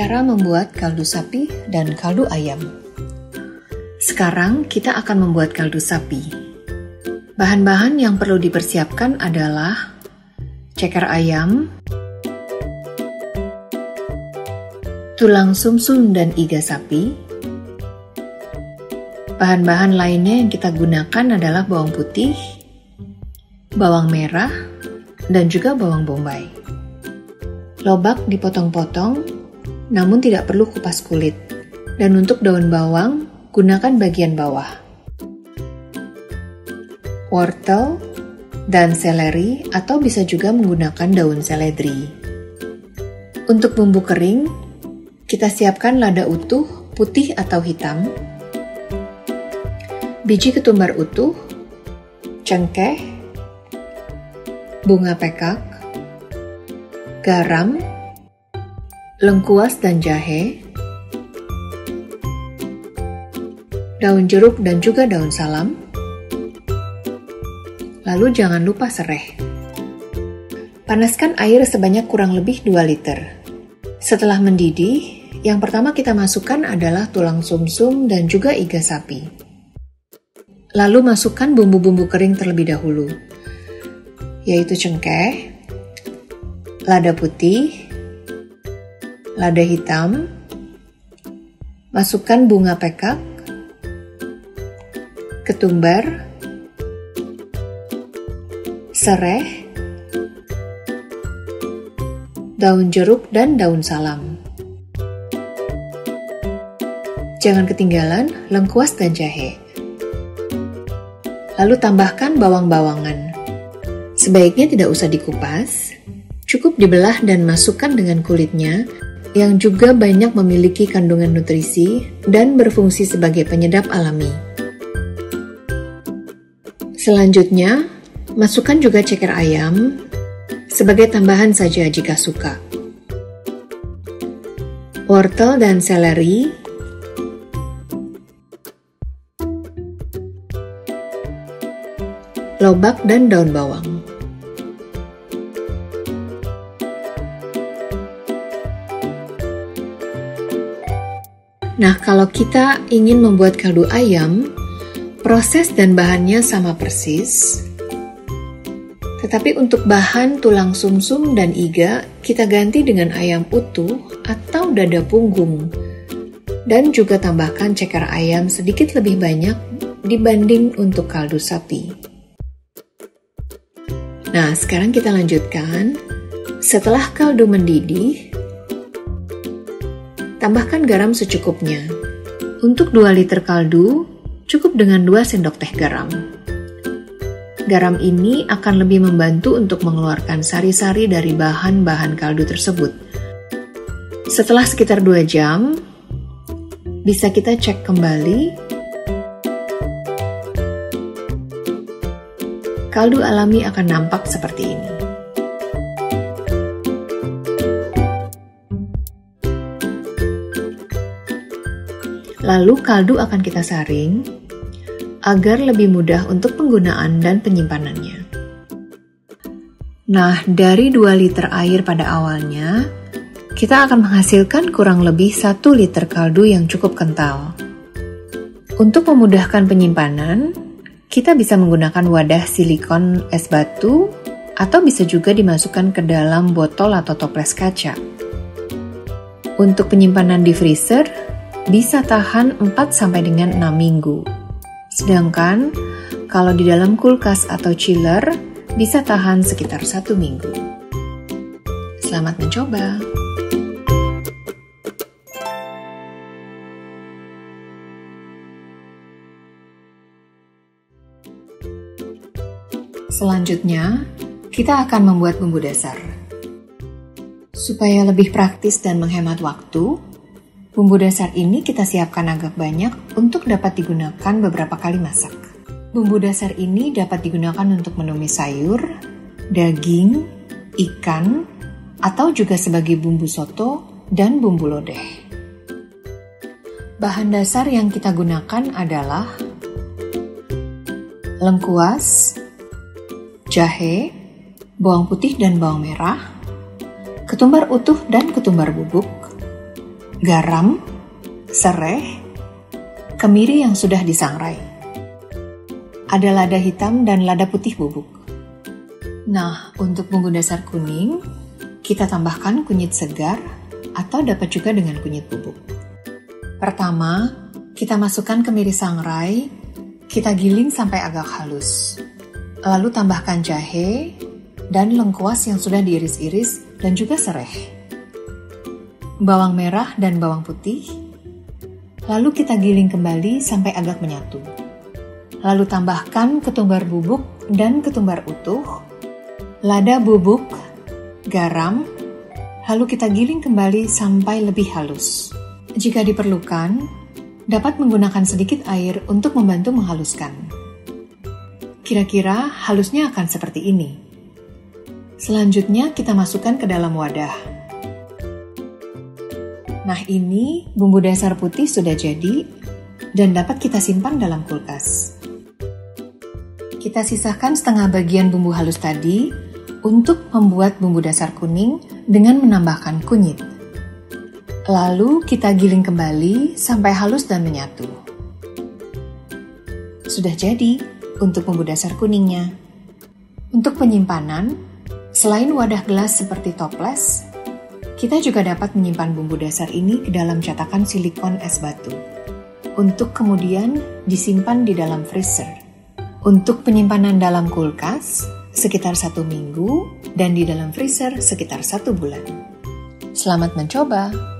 Cara membuat kaldu sapi dan kaldu ayam. Sekarang kita akan membuat kaldu sapi. Bahan-bahan yang perlu dipersiapkan adalah ceker ayam, tulang sumsum dan iga sapi. Bahan-bahan lainnya yang kita gunakan adalah bawang putih, bawang merah, dan juga bawang bombay. Lobak dipotong-potong, namun tidak perlu kupas kulit. Dan untuk daun bawang, gunakan bagian bawah. Wortel dan seleri atau bisa juga menggunakan daun seledri. Untuk bumbu kering, kita siapkan lada utuh, putih atau hitam, biji ketumbar utuh, cengkeh, bunga pekak, garam, lengkuas dan jahe, daun jeruk dan juga daun salam, lalu jangan lupa serai. Panaskan air sebanyak kurang lebih 2 liter. Setelah mendidih, yang pertama kita masukkan adalah tulang sumsum dan juga iga sapi. Lalu masukkan bumbu-bumbu kering terlebih dahulu, yaitu cengkeh, lada putih, lada hitam, masukkan bunga pekak, ketumbar, sereh, daun jeruk, dan daun salam. Jangan ketinggalan lengkuas dan jahe. Lalu tambahkan bawang-bawangan. Sebaiknya tidak usah dikupas, cukup dibelah dan masukkan dengan kulitnya yang juga banyak memiliki kandungan nutrisi dan berfungsi sebagai penyedap alami. Selanjutnya, masukkan juga ceker ayam sebagai tambahan saja jika suka. Wortel dan seleri, lobak dan daun bawang. Nah, kalau kita ingin membuat kaldu ayam, proses dan bahannya sama persis, tetapi untuk bahan tulang sumsum dan iga, kita ganti dengan ayam utuh atau dada punggung. Dan juga tambahkan ceker ayam sedikit lebih banyak dibanding untuk kaldu sapi. Nah, sekarang kita lanjutkan. Setelah kaldu mendidih, tambahkan garam secukupnya. Untuk 2 liter kaldu, cukup dengan 2 sendok teh garam. Garam ini akan lebih membantu untuk mengeluarkan sari-sari dari bahan-bahan kaldu tersebut. Setelah sekitar 2 jam, bisa kita cek kembali. Kaldu alami akan nampak seperti ini. Lalu kaldu akan kita saring agar lebih mudah untuk penggunaan dan penyimpanannya. Nah, dari 2 liter air pada awalnya, kita akan menghasilkan kurang lebih 1 liter kaldu yang cukup kental. Untuk memudahkan penyimpanan, kita bisa menggunakan wadah silikon es batu atau bisa juga dimasukkan ke dalam botol atau toples kaca. Untuk penyimpanan di freezer, bisa tahan 4 sampai dengan 6 minggu. Sedangkan kalau di dalam kulkas atau chiller bisa tahan sekitar satu minggu. Selamat mencoba! Selanjutnya, kita akan membuat bumbu dasar. Supaya lebih praktis dan menghemat waktu, Bumbu dasar ini kita siapkan agak banyak untuk dapat digunakan beberapa kali masak. Bumbu dasar ini dapat digunakan untuk menumis sayur, daging, ikan, atau juga sebagai bumbu soto dan bumbu lodeh. Bahan dasar yang kita gunakan adalah lengkuas, jahe, bawang putih dan bawang merah, ketumbar utuh dan ketumbar bubuk, garam, sereh, kemiri yang sudah disangrai. Ada lada hitam dan lada putih bubuk. Nah, untuk bumbu dasar kuning, kita tambahkan kunyit segar atau dapat juga dengan kunyit bubuk. Pertama, kita masukkan kemiri sangrai, kita giling sampai agak halus. Lalu tambahkan jahe dan lengkuas yang sudah diiris-iris dan juga sereh. Bawang merah dan bawang putih Lalu kita giling kembali sampai agak menyatu. Lalu tambahkan ketumbar bubuk dan ketumbar utuh, lada bubuk, garam, lalu kita giling kembali sampai lebih halus. Jika diperlukan, dapat menggunakan sedikit air untuk membantu menghaluskan. Kira-kira halusnya akan seperti ini. Selanjutnya kita masukkan ke dalam wadah. Nah ini bumbu dasar putih sudah jadi dan dapat kita simpan dalam kulkas. Kita sisahkan setengah bagian bumbu halus tadi untuk membuat bumbu dasar kuning dengan menambahkan kunyit. Lalu kita giling kembali sampai halus dan menyatu. Sudah jadi untuk bumbu dasar kuningnya. Untuk penyimpanan, selain wadah gelas seperti toples, kita juga dapat menyimpan bumbu dasar ini ke dalam cetakan silikon es batu, untuk kemudian disimpan di dalam freezer. Untuk penyimpanan dalam kulkas, sekitar satu minggu, dan di dalam freezer sekitar satu bulan. Selamat mencoba!